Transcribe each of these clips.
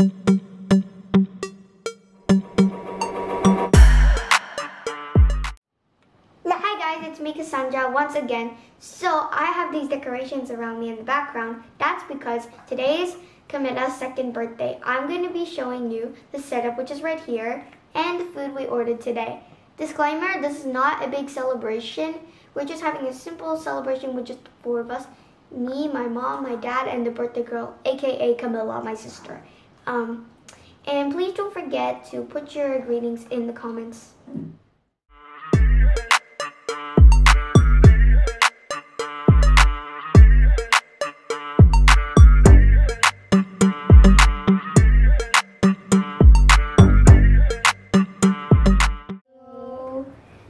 Hi guys, it's me Cassandra once again. So I have these decorations around me in the background. That's because today is Camila's second birthday. I'm going to be showing you the setup which is right here and the food we ordered today. Disclaimer, this is not a big celebration. We're just having a simple celebration with just the four of us. Me, my mom, my dad, and the birthday girl, aka Camilla, my sister. Um, and please don't forget to put your greetings in the comments.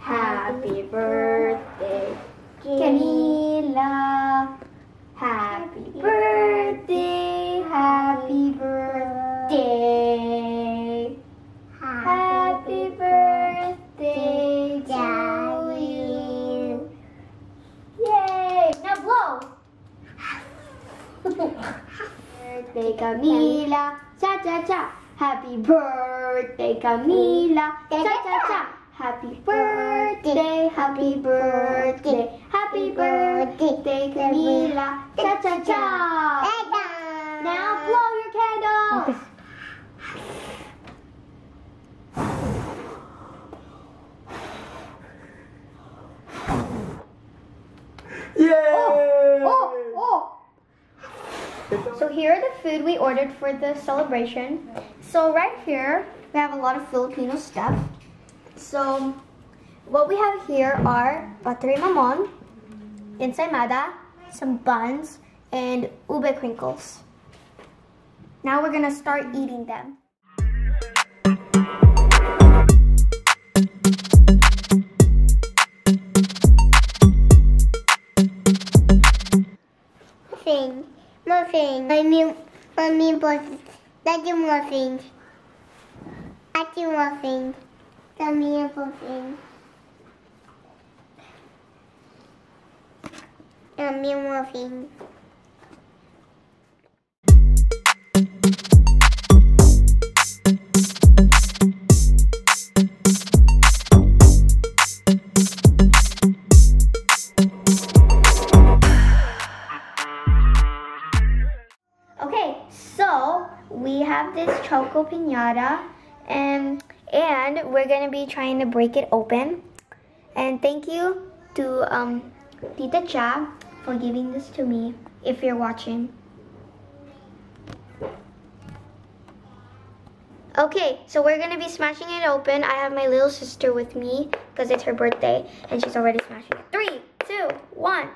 Happy birthday, Camila. Happy birthday, birthday, Camila. Cha cha cha. Happy birthday, Camila. Cha cha cha. Happy birthday, happy birthday, happy birthday, Camila. Cha cha cha. Now blow your candles. Yay! Oh, oh. So here are the food we ordered for the celebration. So right here, we have a lot of Filipino stuff. So what we have here are battery mamon, ensaymada, some buns, and ube crinkles. Now we're gonna start eating them. Muffin. Muffin. Mommy, mommy muffin. Daddy muffin. Daddy muffin. Mommy muffin. Mommy muffin. We have this choco pinata, and and we're gonna be trying to break it open. And thank you to um, Tita Cha for giving this to me. If you're watching. Okay, so we're gonna be smashing it open. I have my little sister with me because it's her birthday, and she's already smashing it. Three, two, one.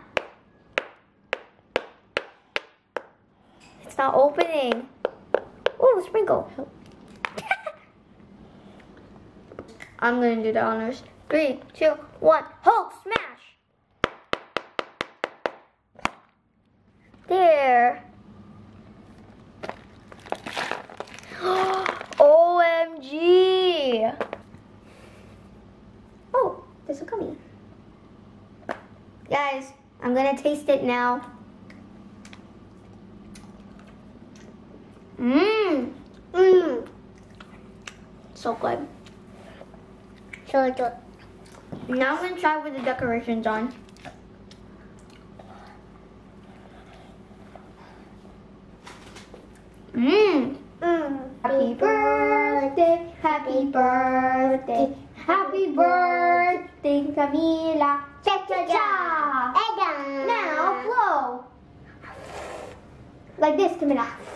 It's not opening. Ooh, sprinkle. I'm gonna do the honors. Three, two, one. Hulk smash! There. OMG! Oh, there's a gummy. Guys, I'm gonna taste it now. Mmm. So good. So good. Now I'm gonna try with the decorations on. Mmm. Mm. Happy birthday, happy birthday, happy birthday, Camila. Cha cha cha. Now blow. Like this, Camila.